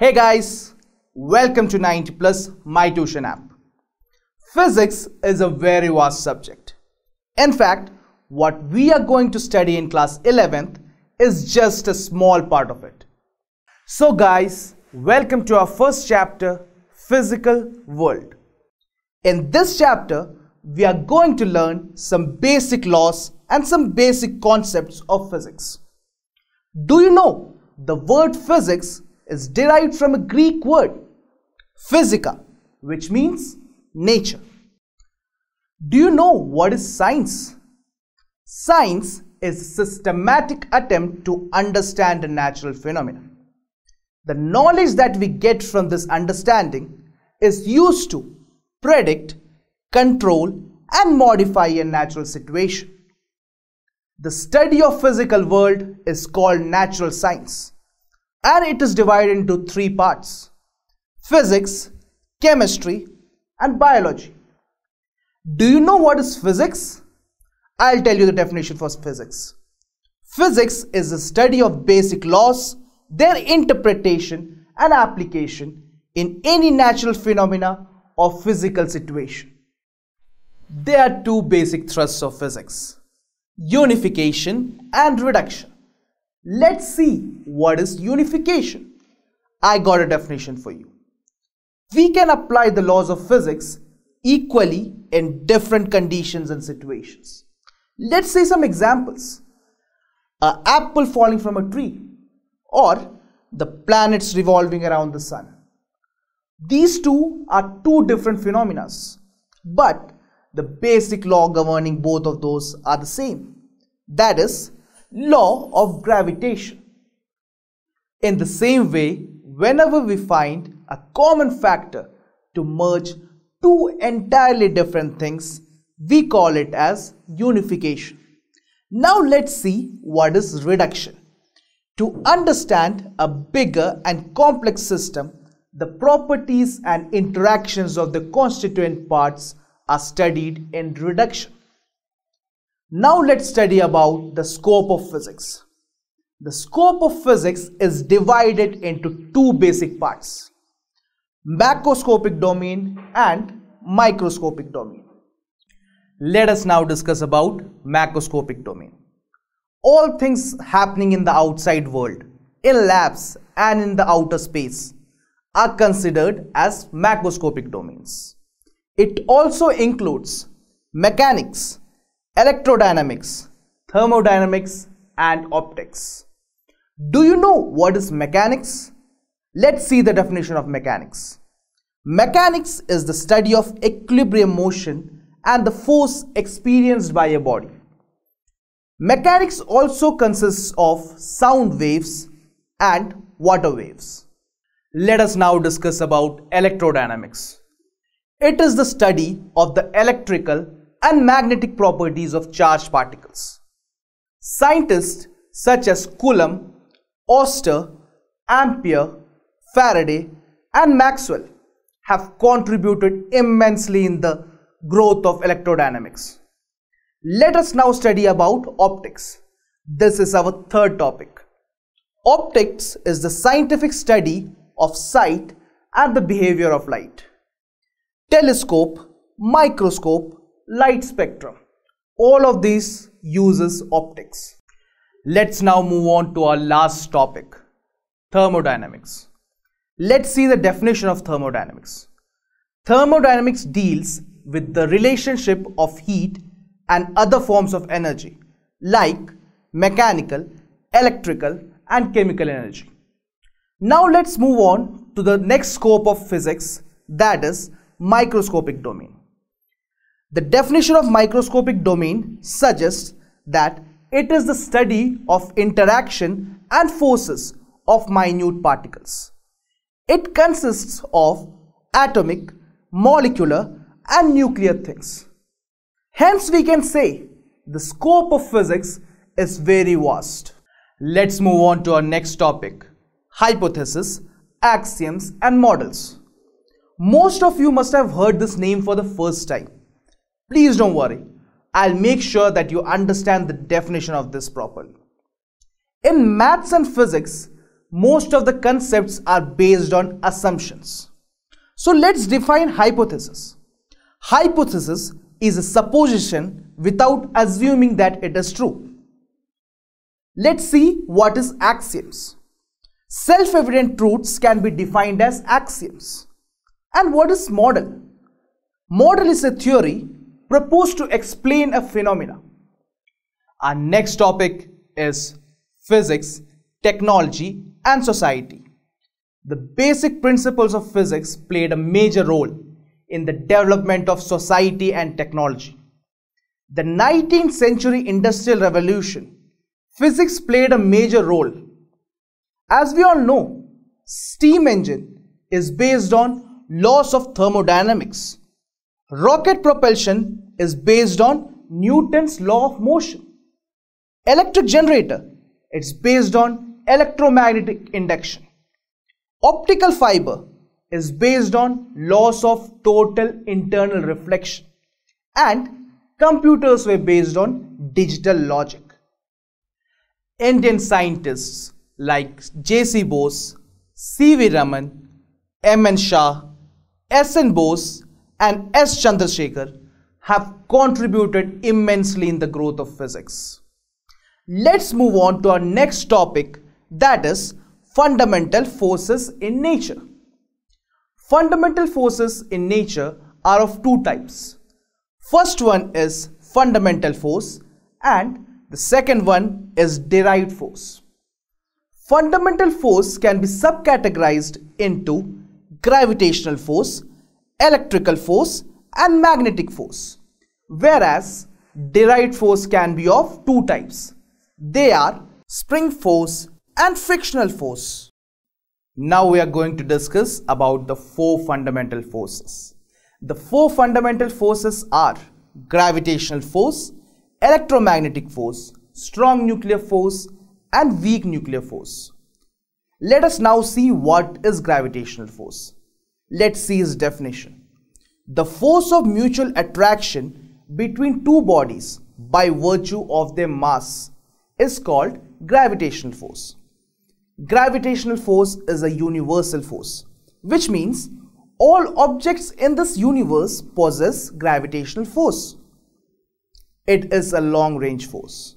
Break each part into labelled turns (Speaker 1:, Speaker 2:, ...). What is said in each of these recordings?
Speaker 1: Hey guys, welcome to 90 Plus My Tuition app. Physics is a very vast subject. In fact, what we are going to study in class 11th is just a small part of it. So guys, welcome to our first chapter, Physical World. In this chapter, we are going to learn some basic laws and some basic concepts of physics. Do you know the word physics is derived from a Greek word, physica, which means nature. Do you know what is science? Science is a systematic attempt to understand a natural phenomenon. The knowledge that we get from this understanding is used to predict, control and modify a natural situation. The study of physical world is called natural science and it is divided into three parts physics, chemistry, and biology. Do you know what is physics? I'll tell you the definition for physics. Physics is the study of basic laws, their interpretation and application in any natural phenomena or physical situation. There are two basic thrusts of physics unification and reduction. Let's see what is unification. I got a definition for you. We can apply the laws of physics equally in different conditions and situations. Let's see some examples. An apple falling from a tree or the planets revolving around the sun. These two are two different phenomena, but the basic law governing both of those are the same. That is, law of gravitation. In the same way, whenever we find a common factor to merge two entirely different things, we call it as unification. Now let's see what is reduction. To understand a bigger and complex system, the properties and interactions of the constituent parts are studied in reduction. Now let's study about the scope of physics. The scope of physics is divided into two basic parts. Macroscopic domain and microscopic domain. Let us now discuss about macroscopic domain. All things happening in the outside world, in labs and in the outer space are considered as macroscopic domains. It also includes mechanics, electrodynamics, thermodynamics and optics. Do you know what is mechanics? Let's see the definition of mechanics. Mechanics is the study of equilibrium motion and the force experienced by a body. Mechanics also consists of sound waves and water waves. Let us now discuss about electrodynamics. It is the study of the electrical and magnetic properties of charged particles. Scientists such as Coulomb, Oersted, Ampere, Faraday and Maxwell have contributed immensely in the growth of electrodynamics. Let us now study about optics. This is our third topic. Optics is the scientific study of sight and the behavior of light. Telescope, microscope, light spectrum. All of these uses optics. Let's now move on to our last topic, thermodynamics. Let's see the definition of thermodynamics. Thermodynamics deals with the relationship of heat and other forms of energy like mechanical, electrical and chemical energy. Now let's move on to the next scope of physics that is microscopic domain. The definition of microscopic domain suggests that it is the study of interaction and forces of minute particles. It consists of atomic, molecular and nuclear things. Hence we can say the scope of physics is very vast. Let's move on to our next topic, hypothesis, axioms and models. Most of you must have heard this name for the first time. Please don't worry. I'll make sure that you understand the definition of this properly. In maths and physics, most of the concepts are based on assumptions. So let's define hypothesis. Hypothesis is a supposition without assuming that it is true. Let's see what is axioms. Self-evident truths can be defined as axioms. And what is model? Model is a theory proposed to explain a phenomena. Our next topic is physics, technology and society. The basic principles of physics played a major role in the development of society and technology. The 19th century industrial revolution, physics played a major role. As we all know, steam engine is based on laws of thermodynamics. Rocket propulsion is based on Newton's law of motion. Electric generator, it's based on electromagnetic induction. Optical fiber is based on laws of total internal reflection and computers were based on digital logic. Indian scientists like J.C. Bose, C.V. Raman, M.N. Saha, S.N. Bose and S. Chandrasekhar have contributed immensely in the growth of physics. Let's move on to our next topic that is fundamental forces in nature. Fundamental forces in nature are of two types. First one is fundamental force and the second one is derived force. Fundamental force can be subcategorized into gravitational force, electrical force and magnetic force. Whereas derived force can be of two types. They are spring force and frictional force. Now we are going to discuss about the four fundamental forces. The four fundamental forces are gravitational force, electromagnetic force, strong nuclear force and weak nuclear force. Let us now see what is gravitational force. Let's see its definition. The force of mutual attraction between two bodies by virtue of their mass is called gravitational force. Gravitational force is a universal force, which means all objects in this universe possess gravitational force. It is a long range force.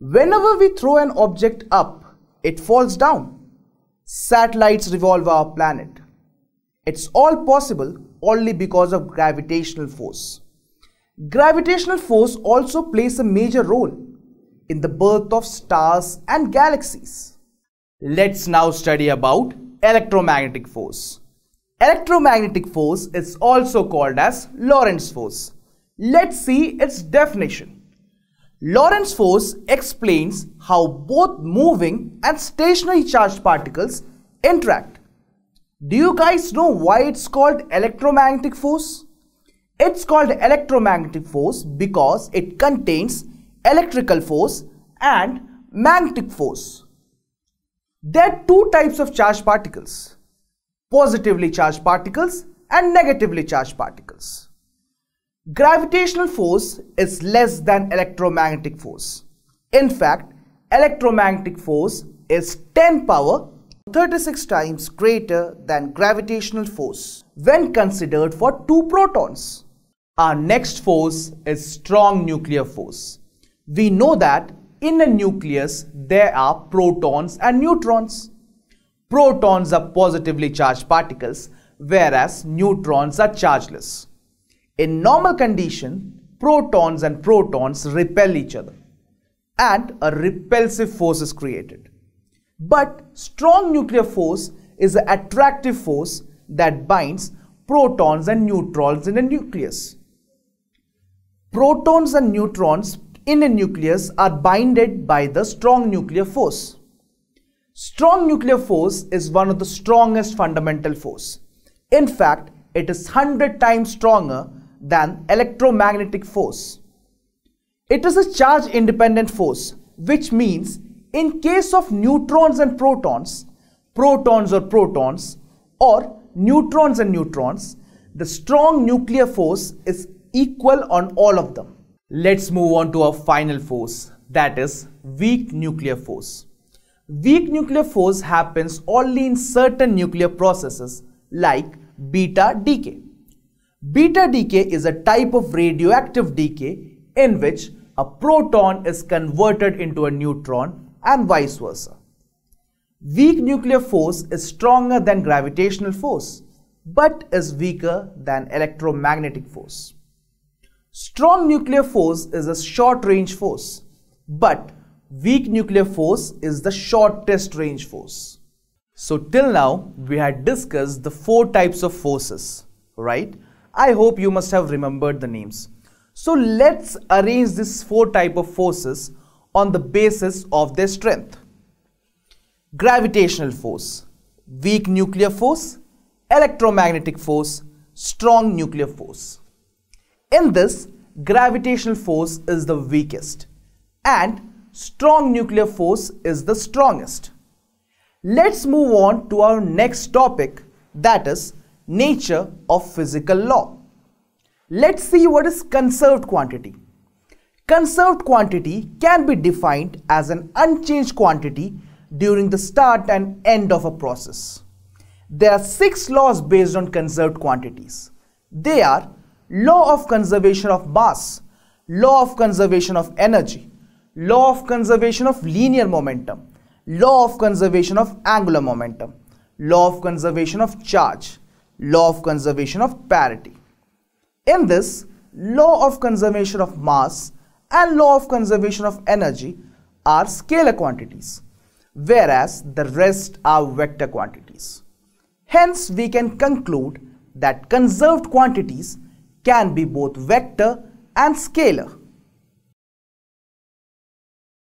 Speaker 1: Whenever we throw an object up, it falls down. Satellites revolve our planet. It's all possible only because of gravitational force. Gravitational force also plays a major role in the birth of stars and galaxies. Let's now study about electromagnetic force. Electromagnetic force is also called as Lorentz force. Let's see its definition. Lorentz force explains how both moving and stationary charged particles interact. Do you guys know why it's called electromagnetic force? It's called electromagnetic force because it contains electrical force and magnetic force. There are two types of charged particles, positively charged particles and negatively charged particles. Gravitational force is less than electromagnetic force. In fact, electromagnetic force is 10 power 36 times greater than gravitational force when considered for two protons. Our next force is strong nuclear force we know that in a nucleus there are protons and neutrons. Protons are positively charged particles whereas neutrons are chargeless. In normal condition, protons and protons repel each other and a repulsive force is created. But strong nuclear force is an attractive force that binds protons and neutrons in a nucleus. Protons and neutrons in a nucleus are binded by the strong nuclear force. Strong nuclear force is one of the strongest fundamental force. In fact, it is 100 times stronger than electromagnetic force. It is a charge independent force, which means in case of neutrons and protons, protons or protons, or neutrons and neutrons, the strong nuclear force is equal on all of them. Let's move on to our final force that is weak nuclear force. Weak nuclear force happens only in certain nuclear processes like beta decay. Beta decay is a type of radioactive decay in which a proton is converted into a neutron and vice versa. Weak nuclear force is stronger than gravitational force but is weaker than electromagnetic force. Strong nuclear force is a short range force but weak nuclear force is the shortest range force. So till now we had discussed the four types of forces, right? I hope you must have remembered the names. So let's arrange these four type of forces on the basis of their strength. Gravitational force, weak nuclear force, electromagnetic force, strong nuclear force. In this, gravitational force is the weakest and strong nuclear force is the strongest. Let's move on to our next topic that is nature of physical law. Let's see what is conserved quantity. Conserved quantity can be defined as an unchanged quantity during the start and end of a process. There are six laws based on conserved quantities. They are law of conservation of mass, law of conservation of energy, law of conservation of linear momentum, law of conservation of angular momentum, law of conservation of charge, law of conservation of parity. In this, law of conservation of mass and law of conservation of energy are scalar quantities, whereas the rest are vector quantities. Hence, we can conclude that conserved quantities can be both vector and scalar.